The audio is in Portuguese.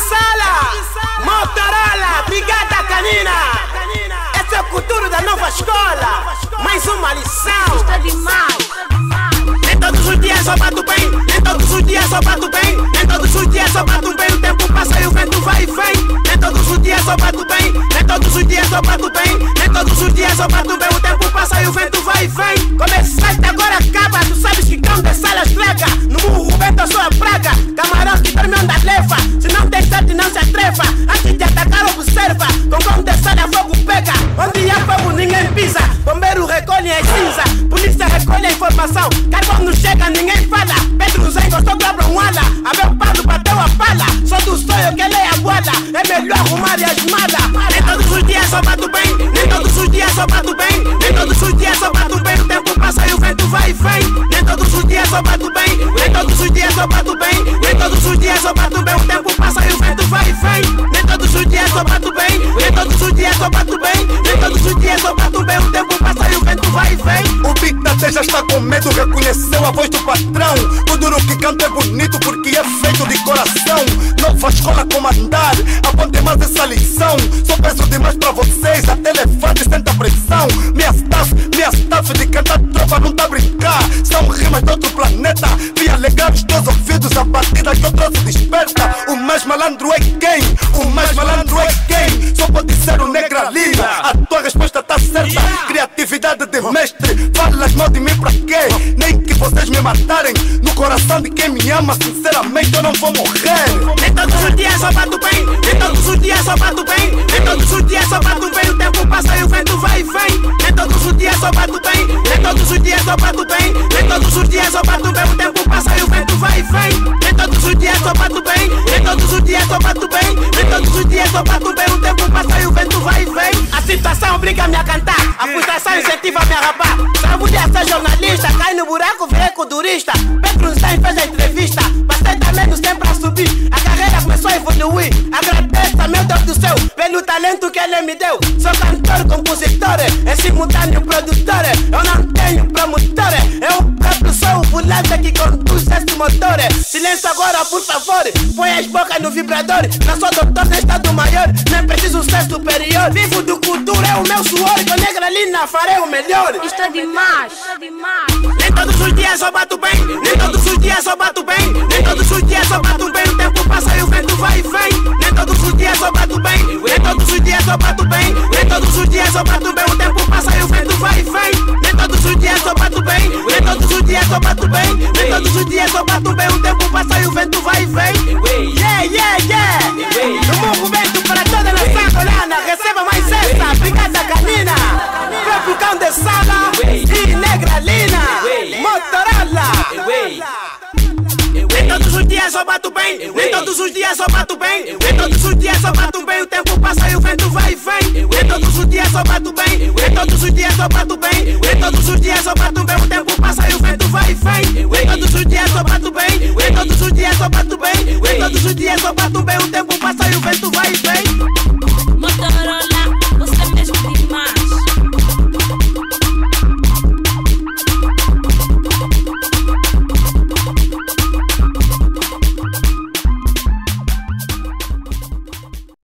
sala, Motorola, Brigada Canina. Esse é o futuro da nova escola. Mais uma lição. Está demais. Nem todos os dias só bato bem, nem todos os dias só bato bem, nem todos os dias só bato bem. O tempo passa e o vento vai e vem. Nem todos os dias só bato bem, nem todos os dias só bato bem, nem todos os dias só bato bem. O tempo passa e o vento vai e vem. Começaste agora acaba, tu sabes as cinza, polícia recolhe a informação. Carvão não chega, ninguém fala. Pedro Zé gostou do abra um ala, Abel Pablo bateu a pala. Só do sonho que ele é a guarda, é melhor arrumar e as malas. Nem todos os dias só bato bem, nem todos os dias só bato bem, nem todos os dias só bato bem. O tempo passa e o vento vai e vem. Nem todos os dias só bato bem, nem todos os dias só bato bem, nem todos os dias só bato bem. O tempo passa e o vento vai e vem. Da já está com medo, reconheceu a voz do patrão. Tudo no que canta é bonito porque é feito de coração. Nova escola comandar, apontem mais essa lição. Só peço demais pra vocês, até elefante senta pressão. Minha staff, minha staff de cantar tropa não tá brincar. São rimas de outro planeta. Vi alegar os teus ouvidos, a batida que eu trouxe desperta. O mais malandro é quem? O mais malandro é quem? Só pode ser o Negralina. A tua resposta tá certa. Criatividade de mestre. Falas mal de mim pra quê? Nem que vocês me matarem. No coração de quem me ama, sinceramente eu não vou morrer. Nem todos os dias só bato bem, nem todos os dias só bato bem, nem todos os dias só bato bem. O tempo passa e o vento vai e vem. Nem todos os dias só bato bem, nem todos os dias só bato bem, nem todos os dias só bato bem. O tempo passa e o vento vai e vem. Nem todos os dias só bato bem, nem todos os dias só bato bem, nem todos os dias só bato bem. O tempo passa e o vento vai e vem. Situação obriga-me a cantar, a frustração incentiva-me a rapar. Só mulher ser jornalista, cai no buraco, virei culturista. Pedro Stein fez a entrevista, passei também sempre a subir. A carreira começou a evoluir. Agradeço meu Deus do céu pelo talento que ele me deu. Sou cantor, compositor, é simultâneo produtor. Eu não tenho promotor, sou o volante que conduz esse motor. Silêncio agora, por favor. Põe as bocas no vibrador. Não sou doutor nem estado maior, nem preciso ser superior. Vivo do cultura, é o meu suor. Com negra lina farei o melhor. Está demais. Está demais. Nem todos os dias só bato bem, nem todos os dias só bato bem, nem todos os dias só bato bem. O tempo passa e o vento vai e vem. Nem todos os dias só bato bem, nem todos os dias só bato bem, nem todos os dias só bato bem. O tempo passa e o vento vai e vem. Os dias só bato bem, nem todos os dias só bato bem, nem todos os dias só bato bem. O tempo passa e o vento vai e vem. Yeah, yeah, yeah. No movimento para toda a nação colana, receba mais essa, Brigada Canina, próprio cão de sala e Negralina, Motorola. Nem todos os dias só bato bem, nem todos os dias só bato bem, nem todos os dias só bato bem. O tempo passa e o vento vai e vem. Nem todos os dias só bato bem, nem todos os dias só bato bem, os dias só bato bem. O tempo passa e o vento vai e vem. Nem todos os dias só bato bem, nem todos os dias só bato bem, nem todos os dias só bato bem. O tempo passa